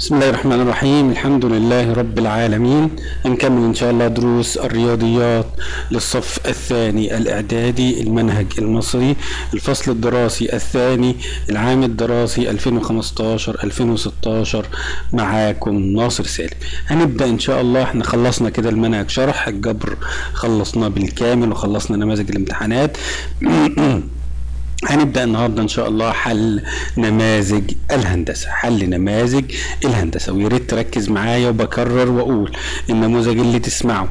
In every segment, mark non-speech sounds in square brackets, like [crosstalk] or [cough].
بسم الله الرحمن الرحيم الحمد لله رب العالمين هنكمل ان شاء الله دروس الرياضيات للصف الثاني الاعدادي المنهج المصري الفصل الدراسي الثاني العام الدراسي 2015 2016 معاكم ناصر سالم هنبدا ان شاء الله إحنا خلصنا كده المنهج شرح الجبر خلصناه بالكامل وخلصنا نماذج الامتحانات هنبدأ النهاردة إن شاء الله حل نماذج الهندسة حل نماذج الهندسة ويا ريت تركز معايا وبكرر وأقول النموذج اللي تسمعه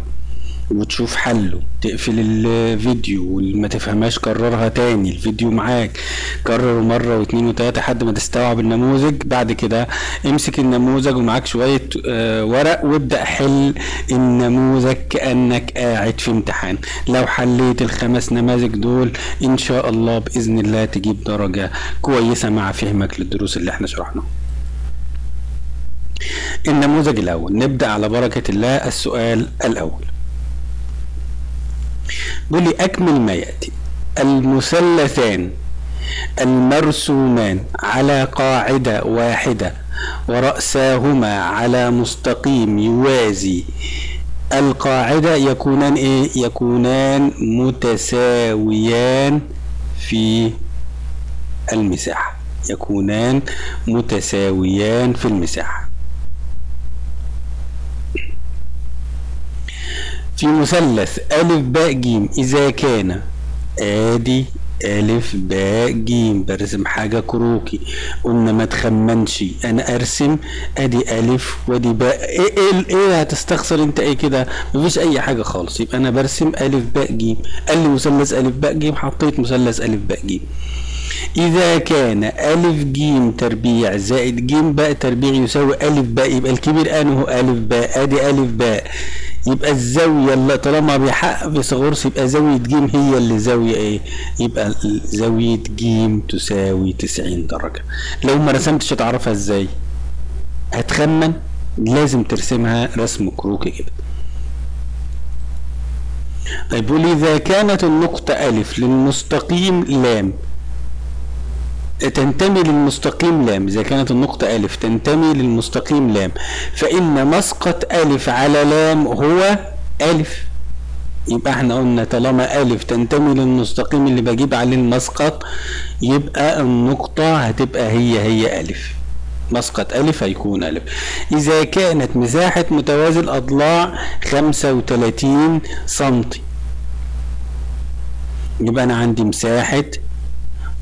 وتشوف حله تقفل الفيديو واللي ما تفهمهاش كررها تاني الفيديو معاك كرره مرة واتنين وتلاتة لحد ما تستوعب النموذج. بعد كده امسك النموذج ومعاك شوية آه، ورق وابدأ حل النموذج كأنك قاعد في امتحان. لو حليت الخمس نماذج دول إن شاء الله بإذن الله تجيب درجة كويسة مع فهمك للدروس اللي إحنا شرحناها. النموذج الأول نبدأ على بركة الله السؤال الأول. بيقول لي أكمل ما يأتي. المثلثان المرسومان على قاعدة واحدة ورأساهما على مستقيم يوازي. القاعدة يكونان إيه؟ يكونان متساويان في المساحة. يكونان متساويان في المساحة. في مثلث ألف باء جيم إذا كان آدي ألف باء جيم. برسم حاجة كروكي. قلنا ما تخمنش. أنا أرسم أدي ألف وأدي باء. إيه إيه, إيه هتستخسر أنت؟ إيه كده؟ مفيش أي حاجة خالص. يبقى أنا برسم ألف باء جيم. قال لي مثلث ألف باء جيم حطيت مثلث ألف باء جيم. إذا كان ألف جيم تربيع زائد جيم باء تربيع يساوي ألف باء يبقى الكبير أنه ألف باء أدي ألف باء. يبقى الزاوية اللي طالما بيحقق فيثاغورس يبقى زاوية جيم هي اللي زاوية إيه؟ يبقى زاوية جيم تساوي 90 درجة. لو ما رسمتش هتعرفها إزاي؟ هتخمن لازم ترسمها رسم كروكي كده. طيب بيقول إذا كانت النقطة ألف للمستقيم لام تنتمي للمستقيم لام إذا كانت النقطة ألف تنتمي للمستقيم لام. فإن مسقط ألف على لام هو ألف. يبقى إحنا قلنا طالما ألف تنتمي للمستقيم اللي بجيب عليه المسقط يبقى النقطة هتبقى هي هي ألف. مسقط ألف هيكون ألف. إذا كانت مساحة متوازي الأضلاع خمسة وتلاتين سنتي. يبقى أنا عندي مساحة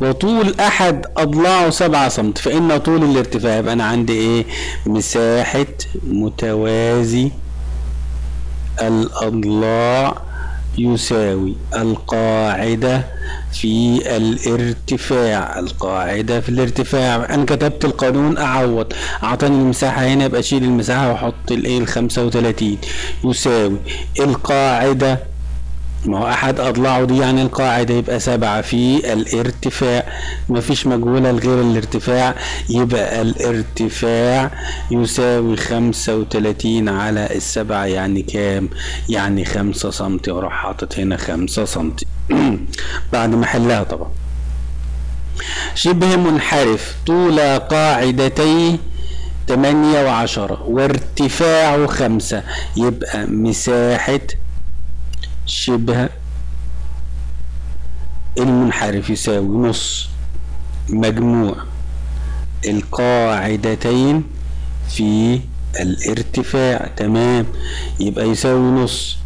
وطول أحد أضلاعه سبعة سنتي فإن طول الارتفاع يبقى أنا عندي إيه؟ مساحة متوازي الأضلاع يساوي القاعدة في الارتفاع. القاعدة في الارتفاع أنا كتبت القانون أعوض أعطاني المساحة هنا يبقى أشيل المساحة وأحط الإيه؟ الخمسة وتلاتين. يساوي القاعدة ما هو أحد أضلاعه دي يعني القاعدة يبقى سبعة في الارتفاع. مفيش مجهولة لغير الارتفاع. يبقى الارتفاع يساوي خمسة وتلاتين على السبعة يعني كام؟ يعني خمسة سنتي. وأروح حاطط هنا خمسة سنتي. [clears throat] بعد ما أحلها طبعا. شبه منحرف. طول قاعدتي تمانية وعشرة وارتفاعه خمسة. يبقى مساحة شبه المنحرف يساوي نص. مجموع القاعدتين في الارتفاع. تمام. يبقى يساوي نص.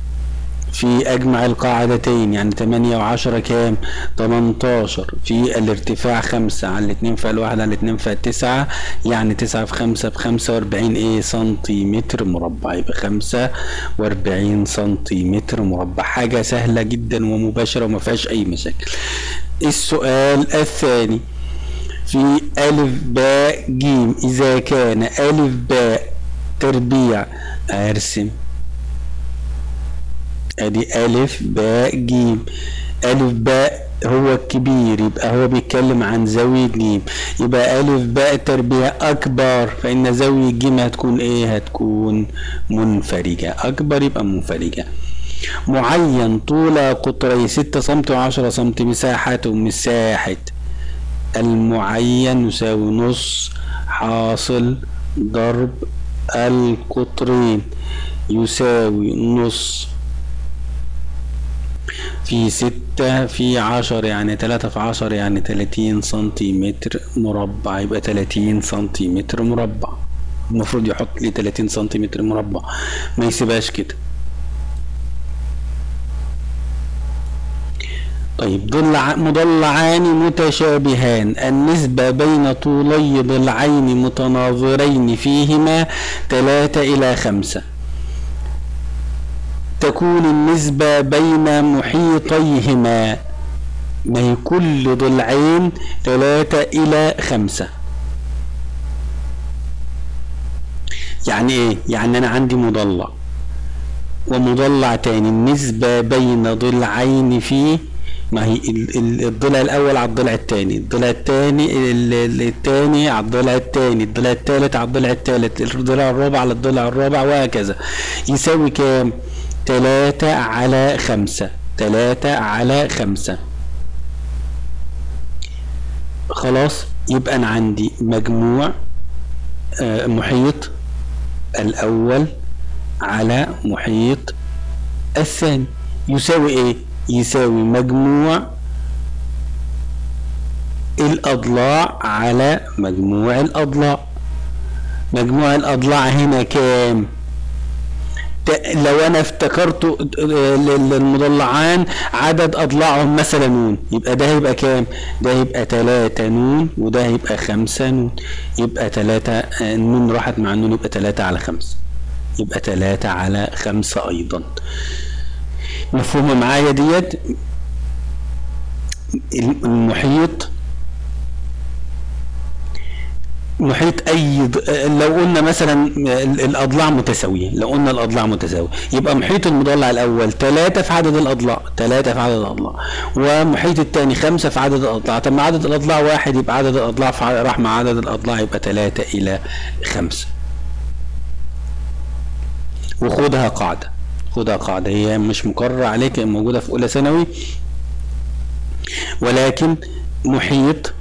في أجمع القاعدتين يعني تمانية وعشرة كام؟ تمنتاشر. في الارتفاع خمسة على الاتنين في الواحد على الاتنين في التسعة يعني تسعة في خمسة بخمسة وأربعين إيه؟ سنتيمتر مربع. يبقى خمسة وأربعين سنتيمتر مربع. حاجة سهلة جدا ومباشرة وما فيهاش أي مشاكل. السؤال الثاني. في ألف باء جيم إذا كان ألف باء تربيع أرسم. ادي ألف باء جيم. ألف باء هو الكبير يبقى هو بيتكلم عن زاوية جيم يبقى ألف باء تربيع أكبر فإن زاوية جيم هتكون إيه؟ هتكون منفرجة. أكبر يبقى منفرجة. معين طول قطري ستة سنتي وعشرة سنتي مساحته مساحة المعين يساوي نص حاصل ضرب القطرين. يساوي نص في ستة في عشر يعني تلاتة في عشر يعني تلاتين سنتيمتر مربع يبقى تلاتين سنتيمتر مربع. المفروض يحط لي تلاتين سنتيمتر مربع. ما يسيبهاش كده. طيب ضلع مضلعان متشابهان. النسبة بين طولي ضلعين متناظرين فيهما تلاتة إلى خمسة. تكون النسبة بين محيطيهما. ما هي كل ضلعين تلاتة إلى خمسة. يعني إيه؟ يعني أنا عندي مضلع ومضلع تاني النسبة بين ضلعين فيه ما هي الضلع الأول على الضلع الثاني الضلع الثاني الثاني على الضلع الثاني الضلع الثالث على الضلع الثالث الضلع الرابع على الضلع الرابع وهكذا. يساوي كام؟ تلاتة على خمسة. تلاتة على خمسة. خلاص يبقى أنا عندي مجموع آه محيط الأول على محيط الثاني. يساوي إيه؟ يساوي مجموع الأضلاع على مجموع الأضلاع. مجموع الأضلاع هنا كام؟ لو أنا افتكرت المضلعان عدد أضلاعهم مثلا نون. يبقى ده هيبقى كام؟ ده هيبقى تلاتة نون وده هيبقى خمسة نون. يبقى تلاتة نون راحت مع النون يبقى تلاتة على خمسة. يبقى تلاتة على خمسة أيضا. مفهومة معايا ديت؟ المحيط محيط أي لو قلنا مثلا الأضلاع متساوية لو قلنا الأضلاع متساوية يبقى محيط المضلع الأول ثلاثة في عدد الأضلاع ثلاثة في عدد الأضلاع ومحيط الثاني خمسة في عدد الأضلاع. طب ما عدد الأضلاع واحد يبقى عدد الأضلاع راح مع عدد الأضلاع يبقى ثلاثة إلى خمسة. وخدها قاعدة. خدها قاعدة. هي مش مقررة عليك موجودة في أولى ثانوي. ولكن محيط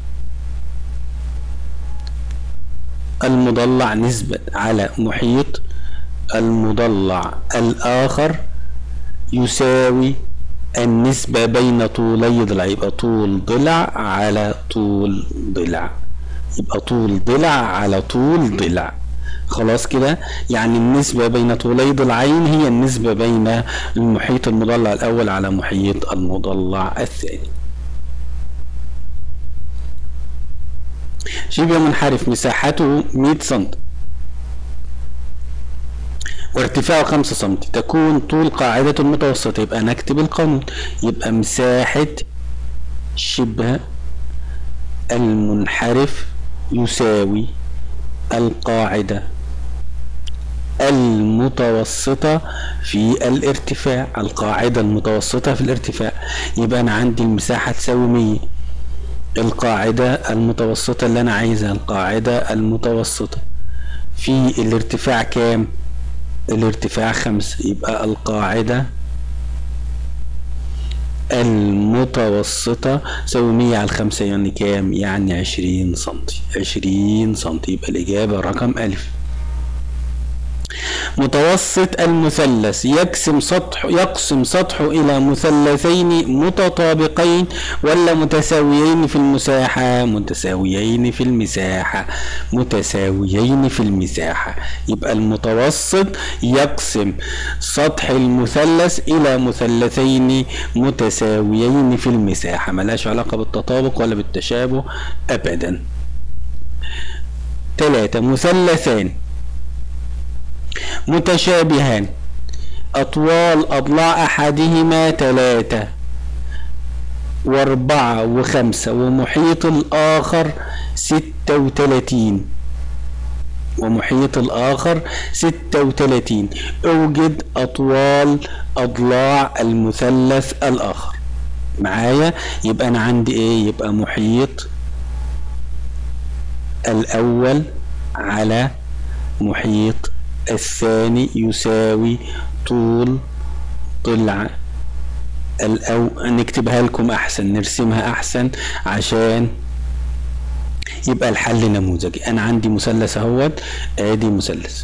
المضلع نسبة على محيط المضلع. الآخر يساوي النسبة بين طولي ضلع. يبقى طول ضلع على طول ضلع. يبقى طول ضلع على طول ضلع. خلاص كده؟ يعني النسبة بين طولي ضلعين هي النسبة بين المحيط المضلع الأول على محيط المضلع الثاني. شبه منحرف مساحته 100 سم وارتفاعه 5 سم تكون طول قاعدة متوسطة. يبقى نكتب القانون. يبقى مساحة شبه المنحرف يساوي القاعدة المتوسطة في الارتفاع. القاعدة المتوسطة في الارتفاع. يبقى أنا عندي المساحة تساوي 100 القاعدة المتوسطة اللي أنا عايزها القاعدة المتوسطة. في الارتفاع كام؟ الارتفاع خمسة. يبقى القاعدة المتوسطة تساوي مية على الخمسة يعني كام؟ يعني عشرين سنتي. عشرين سنتي. يبقى الإجابة رقم ألف. متوسط المثلث يقسم سطح يقسم سطحه إلى مثلثين متطابقين ولا متساويين في المساحة متساويين في المساحة متساويين في المساحة. يبقى المتوسط يقسم سطح المثلث إلى مثلثين متساويين في المساحة. ملاش علاقة بالتطابق ولا بالتشابه أبدا. ثلاثة مثلثان متشابهان. أطوال أضلاع أحدهما ثلاثة وأربعة وخمسة ومحيط الآخر ستة وثلاثين. ومحيط الآخر ستة وثلاثين. أوجد أطوال أضلاع المثلث الآخر. معايا؟ يبقى أنا عندي إيه؟ يبقى محيط الأول على محيط الثاني يساوي طول ضلع أو نكتبها لكم أحسن نرسمها أحسن عشان يبقى الحل نموذجي. أنا عندي مثلث أهوت آدي مثلث.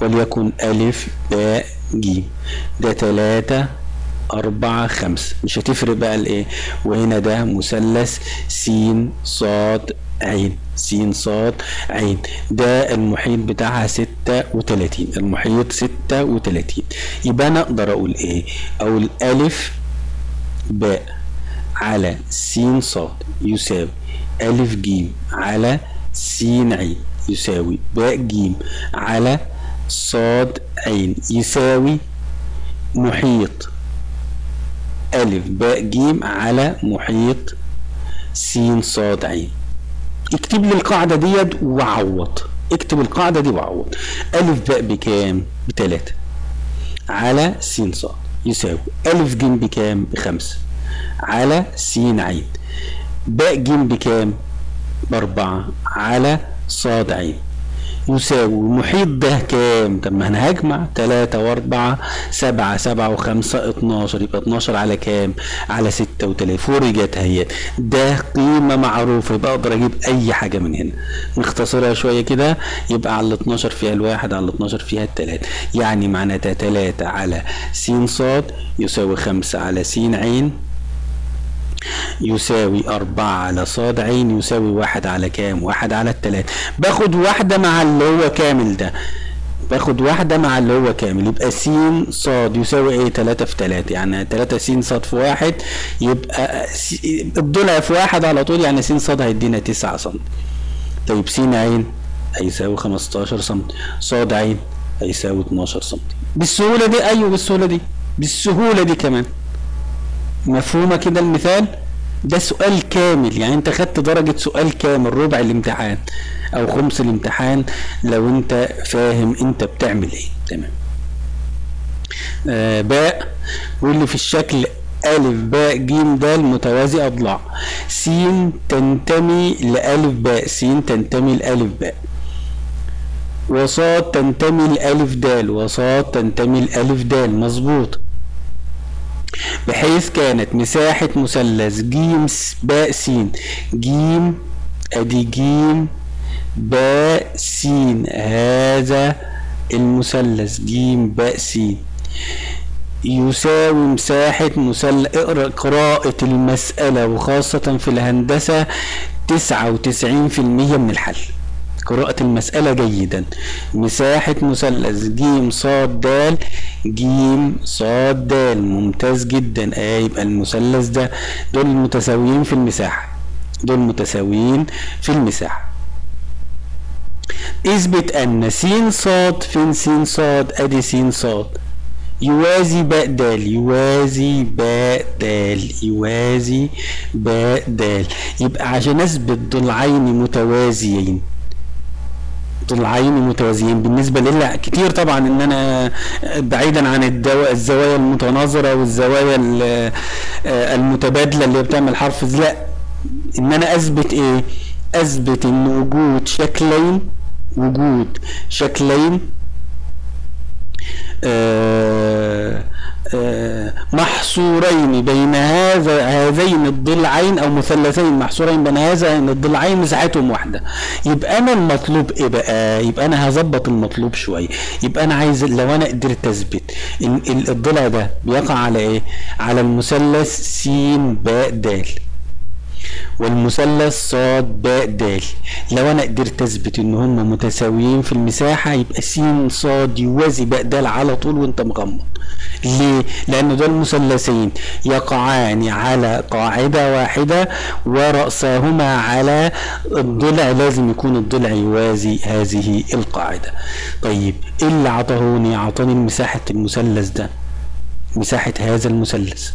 وليكن ألف باء جيم ده تلاتة أربعة خمسة. مش هتفرق بقى الإيه. وهنا ده مثلث سين صاد عين. سين صاد عين. ده المحيط بتاعها ست 36 المحيط 36 يبقى أنا أقدر أقول إيه؟ أقول ألف باء على س ص يساوي ألف ج على س ع يساوي باء ج على ص ع يساوي محيط ألف باء ج على محيط س ص ع اكتب لي القاعدة ديت وعوض. اكتب القاعدة دي وعوض ألف باء بكام؟ بتلاتة. على س صاد يساوي. ألف ج بكام؟ بخمسة. على س عين. باء ج بكام؟ بأربعة. على صاد عين. يساوي المحيط ده كام؟ طب ما أنا هجمع تلاتة واربعة سبعة سبعة وخمسة اتناشر. يبقى اتناشر على كام؟ على ستة وتلاتة. فرجت هي ده قيمة معروفة. يبقى أقدر أجيب اي حاجة من هنا. نختصرها شوية كده. يبقى على الاتناشر فيها الواحد على الاتناشر فيها التلاتة. يعني معناتها تلاتة على س صاد يساوي خمسة على س عين. يساوي أربعة على صاد عين يساوي واحد على كام؟ واحد على التلاتة. باخد واحدة مع اللي هو كامل ده. باخد واحدة مع اللي هو كامل. يبقى س صاد يساوي إيه؟ تلاتة في تلاتة. يعني تلاتة س صاد في واحد يبقى. الضلع في واحد على طول يعني س صاد هيدينا تسعة سم. طيب س عين هيساوي خمستاشر سم. صاد عين هيساوي اتناشر سم. بالسهولة دي؟ أيوه بالسهولة دي. بالسهولة دي كمان. مفهومة كده المثال؟ ده سؤال كامل يعني انت خدت درجة سؤال كامل ربع الامتحان أو خمس الامتحان لو انت فاهم انت بتعمل إيه. تمام. آه باء واللي في الشكل ألف باء ج د متوازي أضلاع. س تنتمي لألف باء س تنتمي لألف باء. وصاد تنتمي لألف د وصاد تنتمي لألف د مظبوط. بحيث كانت مساحة مثلث ج باء س ج أدي ج باء س. هذا المثلث ج باء س. يساوي مساحة مثلث اقرأ قراءة المسألة وخاصة في الهندسة تسعة وتسعين في المية من الحل. قراءة المسألة جيدا. مساحة مثلث ج صاد د ج صاد د ممتاز جدا. آه يبقى المثلث ده دول متساويين في المساحة. دول متساويين في المساحة. اثبت أن س صاد فين س صاد؟ أدي س صاد. يوازي باء د يوازي باء د يوازي باء د يبقى عشان أثبت ضلعين متوازيين ضلعين متوازيين. بالنسبة لله كتير طبعا إن أنا بعيدا عن الدواء الزوايا المتناظرة والزوايا المتبادلة اللي بتعمل حرف لا إن أنا أثبت إيه؟ أثبت إن وجود شكلين وجود شكلين آه آه محصورين بين هذا هذين الضلعين أو مثلثين محصورين بين هذين الضلعين مساحتهم واحدة. يبقى أنا المطلوب إيه بقى؟ يبقى أنا هظبط المطلوب شوية. يبقى أنا عايز لو أنا قدرت أثبت الضلع ده بيقع على إيه؟ على المثلث س باء د والمثلث صاد باء د لو أنا قدرت أثبت إن هم متساويين في المساحة يبقى س صاد يوازي باء د على طول وأنت مغمض ليه؟ لأن دول مثلثين يقعان على قاعدة واحدة ورأسهما على الضلع لازم يكون الضلع يوازي هذه القاعدة. طيب إيه اللي عطاهوني؟ عطاني مساحة المثلث ده. مساحة هذا المثلث.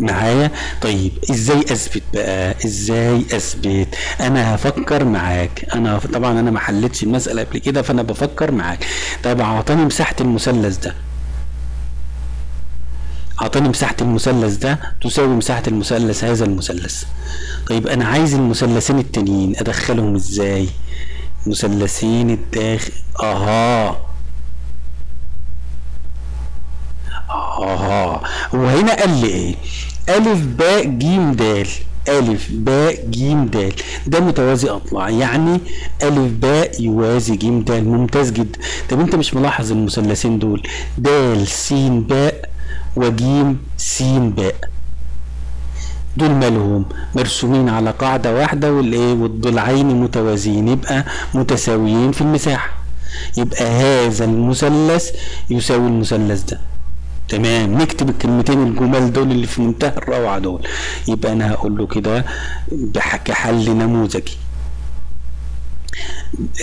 معايا طيب إزاي أثبت بقى؟ إزاي أثبت؟ أنا هفكر معاك. أنا طبعا أنا ما حلتش المسألة قبل كده فأنا بفكر معاك. طيب اعطاني مساحة المثلث ده. اعطاني مساحة المثلث ده تساوي مساحة المثلث هذا المثلث. طيب أنا عايز المثلثين التانيين. أدخلهم إزاي؟ مثلثين الداخل أها. أها هو هنا قال لي إيه؟ ألف باء جيم دال. ألف باء جيم دال. ده متوازي أضلاع يعني ألف باء يوازي جيم دال. ممتاز جدا. طب أنت مش ملاحظ المثلثين دول؟ دال س باء وجيم س باء. دول مالهم؟ مرسومين على قاعدة واحدة والإيه؟ والضلعين متوازيين. يبقى متساويين في المساحة. يبقى هذا المثلث يساوي المثلث ده. تمام. نكتب الكلمتين الجمال دول اللي في منتهى الروعة دول. يبقى أنا هقول له كده كحل نموذجي.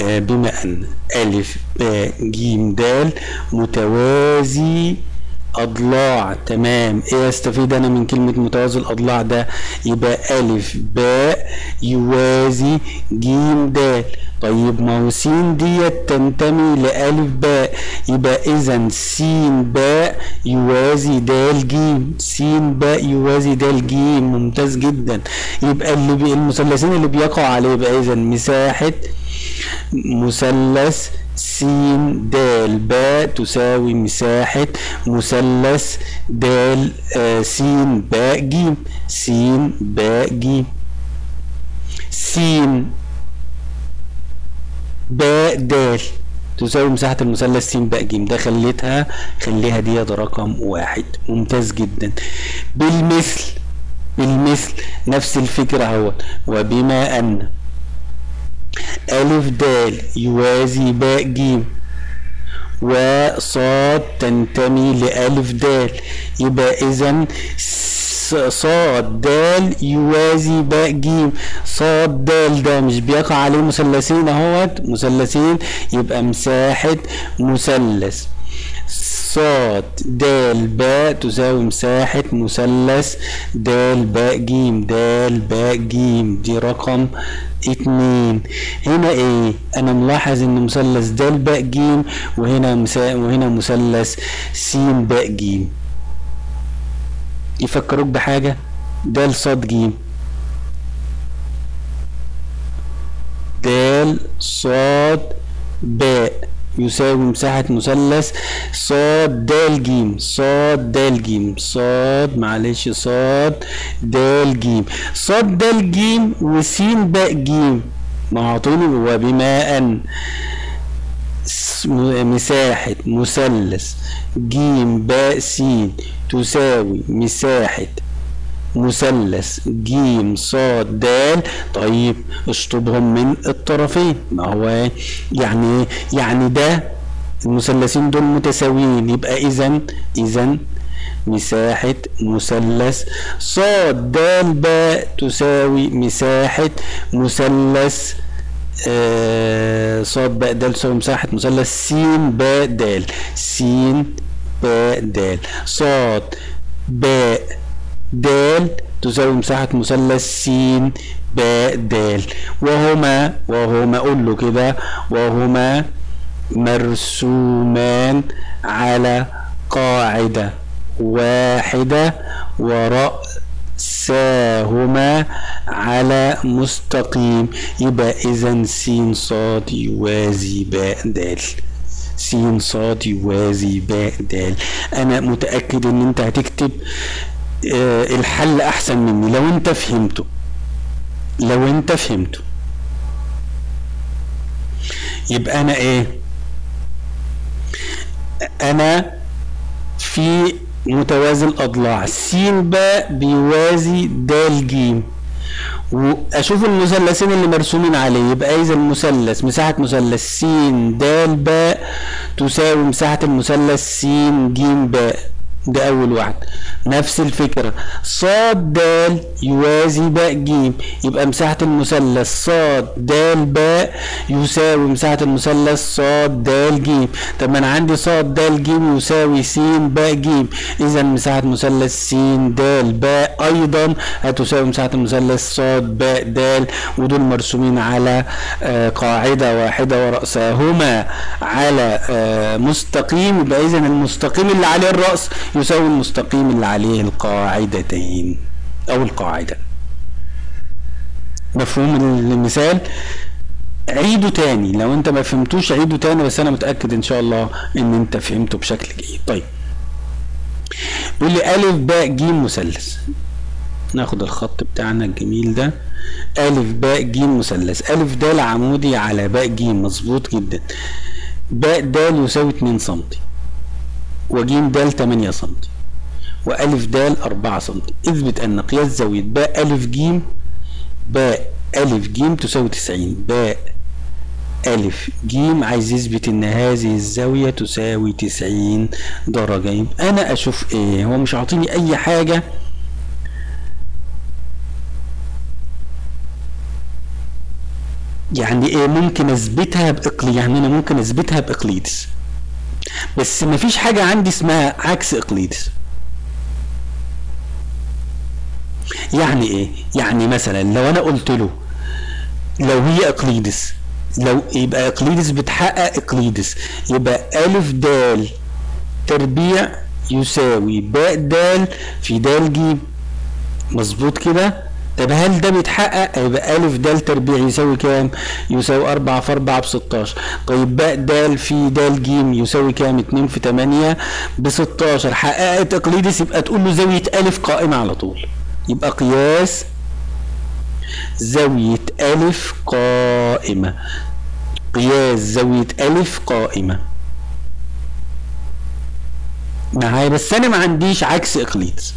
آه بما أن ألف باء جيم دال متوازي اضلاع تمام. إيه استفيد أنا من كلمة متوازي الأضلاع ده. يبقى ألف. باء. يوازي. جيم. دال. طيب ما هو س ديت تنتمي لألف باء. يبقى إذا س باء يوازي د ج س باء يوازي د ج ممتاز جدا. يبقى اللي بي المثلثين اللي بيقع عليه يبقى إذا مساحة مثلث س د باء تساوي مساحة مثلث د س باء ج س باء ج س باء د تساوي مساحة المثلث س باء ج ده خليتها خليها دي رقم واحد. ممتاز جدا. بالمثل بالمثل نفس الفكرة اهو وبما أن ألف د يوازي باء ج وصاد تنتمي لألف د يبقى إذا صاد د يوازي باء ج صاد د ده مش بيقع عليه مثلثين أهوت مثلثين يبقى مساحة مثلث. صاد د باء تساوي مساحة مثلث د باء ج د باء ج دي رقم اتنين هنا إيه؟ أنا ملاحظ إن مثلث د باء ج وهنا مسا وهنا مثلث س باء ج يفكروك بحاجة؟ د صاد ج د صاد باء. يساوي مساحة مثلث صاد د ج صاد د ج صاد معلش صاد د ج صاد د ج وس باء ج معطوني وبما أن مساحة مثلث ج باء س تساوي مساحة مثلث ج صاد د طيب اشطبهم من الطرفين. ما هو يعني يعني ده المثلثين دول متساويين. يبقى اذا اذا مساحة مثلث صاد. د باء تساوي مساحة مثلث صاد باء د تساوي مساحة مثلث. س باء د س باء د صاد باء د تساوي مساحة مثلث س باء د. وهما وهما قول له كده. وهما مرسومان على قاعدة واحدة ورأساهما على مستقيم. يبقى إذا س صاد يوازي باء د. س صاد يوازي باء د. أنا متأكد إن أنت هتكتب الحل أحسن مني. لو أنت فهمته. لو أنت فهمته. يبقى أنا إيه؟ أنا في متوازي الأضلاع. س باء بيوازي د ج وأشوف المثلثين اللي مرسومين عليه. يبقى إذا المثلث مساحة مثلث س د باء تساوي مساحة المثلث س ج باء. ده أول واحد. نفس الفكرة. صاد د يوازي باء ج يبقى مساحة المثلث صاد د باء يساوي مساحة المثلث صاد د ج طب ما أنا عندي صاد د ج يساوي س باء ج إذا مساحة مثلث س د باء أيضا هتساوي مساحة المثلث صاد باء د ودول مرسومين على آه قاعدة واحدة ورأسهما على آه مستقيم. يبقى اذا المستقيم اللي عليه الرأس يساوي المستقيم اللي عليه القاعدتين أو القاعدة. مفهوم المثال؟ عيده تاني. لو أنت ما فهمتوش عيده تاني بس أنا متأكد إن شاء الله إن أنت فهمته بشكل جيد. طيب. بيقول لي ألف باء ج مثلث. ناخد الخط بتاعنا الجميل ده. ألف باء جيم مثلث. ألف د عمودي على باء جيم. مظبوط جدا. باء د يساوي 2 سنتي. وجيم د 8 سنتي وألف د 4 سنتي إثبت أن قياس زاوية باء ألف جيم باء ألف جيم تساوي 90 باء ألف جيم عايز يثبت إن هذه الزاوية تساوي 90 درجة. يبقى أنا أشوف إيه؟ هو مش عاطيني أي حاجة. يعني إيه؟ ممكن أثبتها باقليد يعني أنا ممكن أثبتها باقليدس بس مفيش حاجة عندي اسمها عكس إقليدس. يعني إيه؟ يعني مثلا لو أنا قلت له لو هي إقليدس لو يبقى إقليدس بتحقق إقليدس يبقى ألف د تربيع يساوي باء د في د ج مظبوط كده؟ طب هل ده بيتحقق؟ يبقى ألف د تربيع يساوي كام؟ يساوي أربعة في أربعة بستاشر طيب باء د في د ج يساوي كام؟ اتنين في تمانية بستاشر حققت إقليدس يبقى تقول له زاوية ألف قائمة على طول. يبقى قياس زاوية ألف قائمة. قياس زاوية ألف قائمة. معايا؟ بس أنا ما عنديش عكس إقليدس.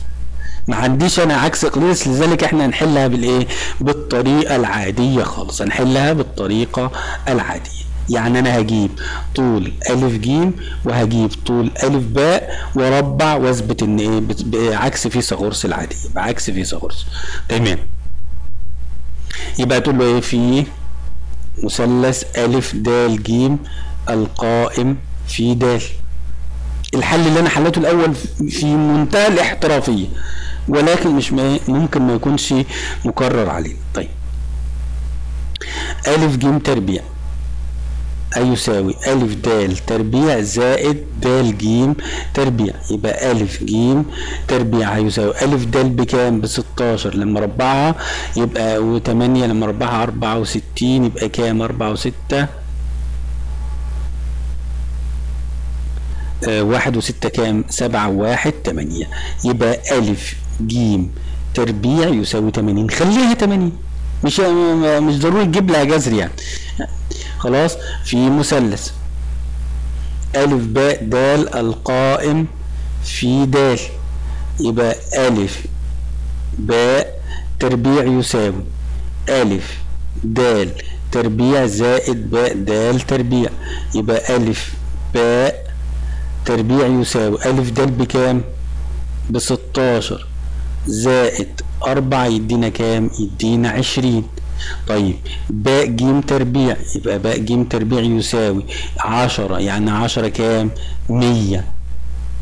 ما عنديش أنا عكس اقليدس لذلك إحنا هنحلها بالإيه؟ بالطريقة العادية خالص. هنحلها بالطريقة العادية. يعني أنا هجيب طول ألف جيم وهجيب طول ألف باء واربع وأثبت إن إيه؟ بعكس فيثاغورس العادية بعكس فيثاغورس تمام. يبقى تقول له إيه؟ في مثلث ألف د ج القائم في د الحل اللي أنا حليته الأول في منتهى الاحترافية. ولكن مش ممكن ما يكونش مكرر عليه. طيب. ألف ج تربيع. أي يساوي؟ ألف د تربيع زائد د ج تربيع. يبقى ألف ج تربيع هيساوي ألف د بكام؟ بستاشر. لما ربعها يبقى وتمانية. لما ربعها أربعة وستين. يبقى كام؟ أربعة وستة. آه واحد وستة كام؟ سبعة وواحد تمانية. يبقى ألف جيم تربيع يساوي 80 خليها 80 مش مش ضروري تجيب لها جذر يعني. خلاص؟ في مثلث. ألف باء د القائم في د يبقى ألف باء تربيع يساوي. ألف د تربيع زائد باء د تربيع. يبقى ألف باء تربيع يساوي. ألف د بكام؟ بستاشر. زائد أربعة يدينا كام؟ يدينا عشرين طيب باء ج تربيع يبقى باء ج تربيع يساوي عشرة يعني عشرة كام؟ مية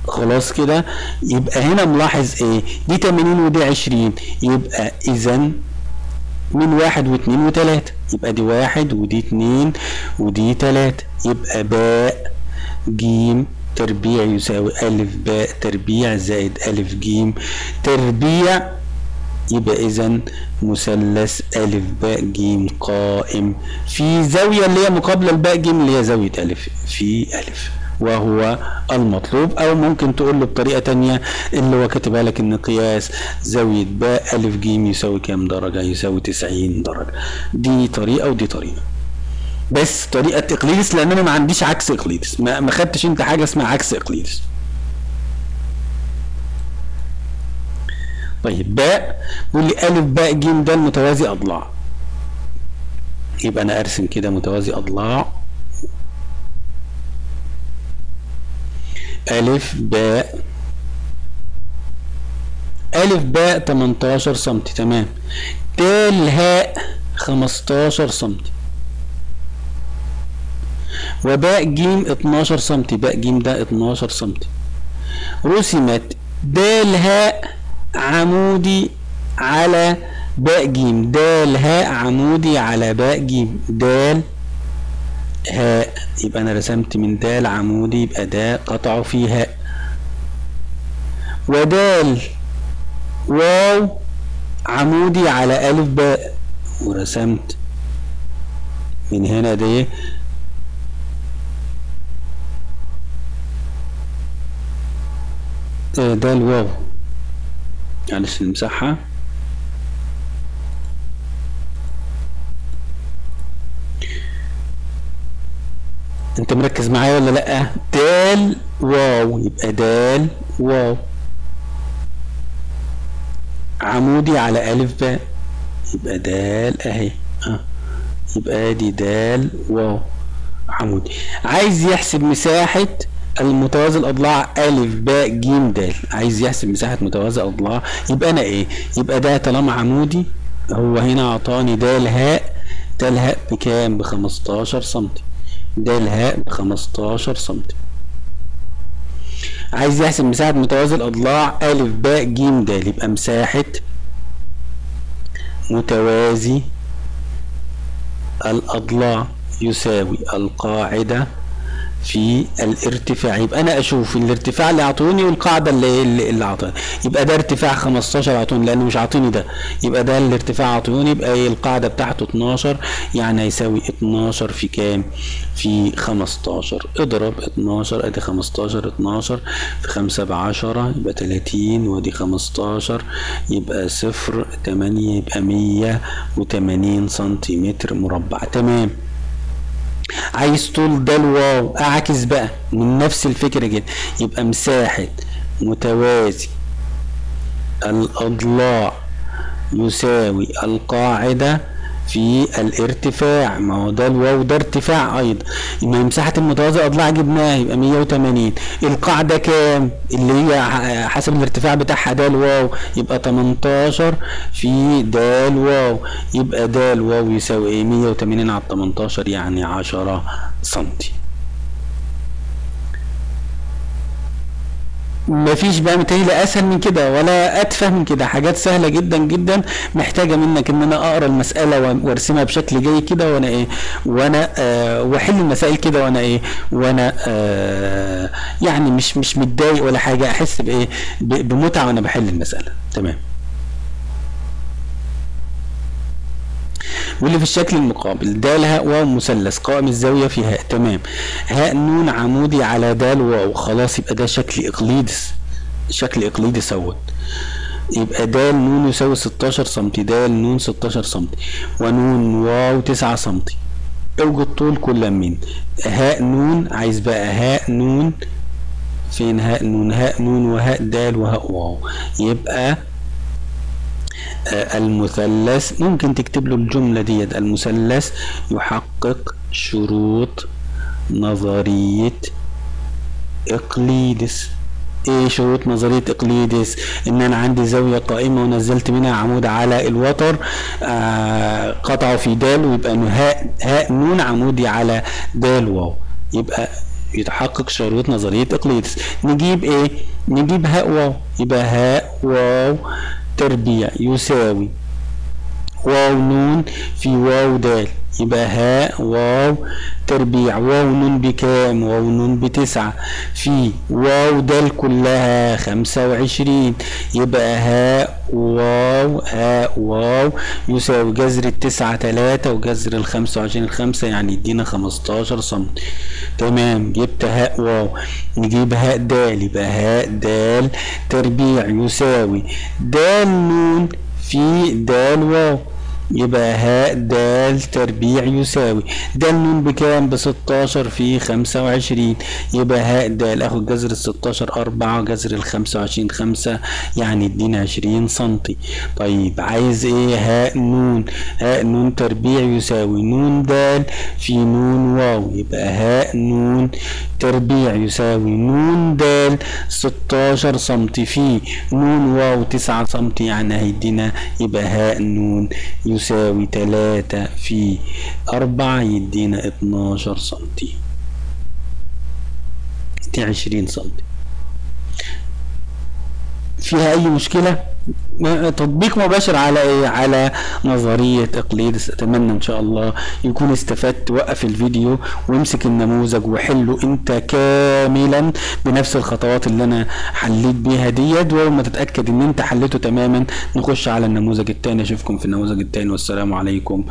خلاص كده يبقى هنا ملاحظ إيه؟ دي تمانين ودي عشرين يبقى إذا من واحد واتنين وتلاتة يبقى دي واحد ودي اتنين ودي تلاتة يبقى باء جيم تربيع يساوي ألف باء تربيع زائد ألف جيم. تربيع يبقى إذا مثلث ألف باء جيم قائم. في زاوية اللي هي مقابلة الباء جيم اللي هي زاوية ألف في ألف وهو المطلوب. أو ممكن تقول له بطريقة تانية اللي هو كاتبها لك إن قياس زاوية باء ألف جيم يساوي كام درجة؟ يساوي 90 درجة. دي طريقة ودي طريقة. بس طريقة اقليدس لأن أنا ما عنديش عكس اقليدس ما, ما خدتش أنت حاجة اسمها عكس اقليدس طيب باء. بيقول لي ألف باء ج د متوازي أضلاع. يبقى أنا أرسم كده متوازي أضلاع. ألف باء. ألف باء 18 سم تمام. تال هاء 15 سم وباء ج 12 سم باء ج ده 12 سم رسمت د هاء عمودي على باء ج د هاء عمودي على باء ج د هاء يبقى أنا رسمت من د عمودي يبقى ده قطعه في هاء. ودال واو عمودي على ألف باء. ورسمت من هنا دي آه، ده الواو معلش نمسحها. أنت مركز معايا ولا لأ؟ دال واو يبقى دال واو. عمودي على ألف باء يبقى دال أهي. آه يبقى دي دال واو. عمودي. عايز يحسب مساحة المتوازي الأضلاع ألف باء جيم دال. عايز يحسب مساحة متوازي أضلاع يبقى أنا إيه؟ يبقى ده طالما عمودي هو هنا أعطاني دال هاء. دال هاء بكام؟ بخمستاشر سنتي. دال هاء بخمستاشر سنتي. عايز يحسب مساحة متوازي الأضلاع ألف باء جيم دال. يبقى مساحة متوازي الأضلاع يساوي القاعدة في الارتفاع. يبقى أنا أشوف الارتفاع اللي أعطوني والقاعدة اللي اللي, اعطاني يبقى ده ارتفاع 15 أعطوني لأنه مش عاطيني ده. يبقى ده الارتفاع أعطوني يبقى إيه؟ القاعدة بتاعته 12 يعني هيساوي 12 في كام؟ في 15 اضرب 12 أدي 15 12 في 5 ب 10 يبقى 30 وأدي 15 يبقى صفر 8 يبقى 180 سنتيمتر مربع. تمام. عايز طول ده الواو اعكس بقى. من نفس الفكرة كده. يبقى مساحة متوازي. الأضلاع يساوي القاعدة في الارتفاع. ما هو ده الواو ده ارتفاع أيضا. يبقى مساحة المتوازي أضلاع جبناها يبقى 180 القاعدة كام؟ اللي هي حسب الارتفاع بتاعها ده الواو. يبقى 18 في ده الواو. يبقى ده الواو يساوي إيه؟ 180 على 18 يعني 10 سنتي. مفيش بقى متهيألي أسهل من كده ولا أتفه من كده. حاجات سهلة جدا جدا. محتاجة منك إن أنا أقرأ المسألة وأرسمها بشكل جيد كده وأنا إيه وأنا آه وأحل المسائل كده وأنا إيه وأنا آه يعني مش مش متضايق ولا حاجة. أحس بإيه بمتعة وأنا بحل المسألة. تمام. واللي في الشكل المقابل د هاء واو مثلث قائم الزاوية في هاء تمام. هاء نون عمودي على د واو خلاص يبقى ده شكل إقليدس. شكل اقليدس اهوت يبقى د نون يساوي 16 سم د نون 16 سم ونون واو 9 سم. اوجد طول كل من هاء نون عايز بقى هاء نون. فين هاء نون؟ هاء نون وهاء د وهاء واو. يبقى المثلث. ممكن تكتب له الجملة ديت. المثلث يحقق شروط نظرية إقليدس. إيه شروط نظرية إقليدس؟ إن أنا عندي زاوية قائمة ونزلت منها عمود على الوتر آه قطعه في دال ويبقى هاء هاء نون عمودي على دال واو. يبقى يتحقق شروط نظرية إقليدس. نجيب إيه؟ نجيب هاء واو. يبقى هاء واو تربيع يساوي واو نون في واو دال. يبقى هاء واو تربيع. واو نون بكام؟ واو نون بتسعة. في واو دال كلها خمسة وعشرين. يبقى هاء واو هاء واو. يساوي جذر التسعة تلاتة وجذر الخمسة وعشرين. الخمسة يعني يدينا خمستاشر سم. تمام. جبت هاء واو. نجيب هاء دال. يبقى هاء دال تربيع. يساوي دال نون في دال واو. يبقى هاء دال تربيع يساوي. دال نون بكام؟ بستاشر في خمسة وعشرين. يبقى هاء دال آخد جذر الستاشر أربعة وجذر الخمسة وعشرين خمسة يعني ادينا عشرين سنتي. طيب عايز إيه؟ هاء نون. هاء نون تربيع يساوي. نون دال في نون واو. يبقى هاء نون تربيع يساوي نون دال ستاشر سنتي في نون واو تسعة سنتي يعني هيدينا يبقى هاء نون يساوي تلاتة في أربعة يدينا اتناشر سنتي. دي عشرين سنتي. فيها أي مشكلة؟ تطبيق مباشر على إيه؟ على نظرية اقليدس أتمنى إن شاء الله يكون استفدت. وقف الفيديو وامسك النموذج وحله أنت كاملا بنفس الخطوات اللي أنا حليت بيها ديت. ولما تتأكد إن أنت حليته تماما نخش على النموذج الثاني أشوفكم في النموذج الثاني والسلام عليكم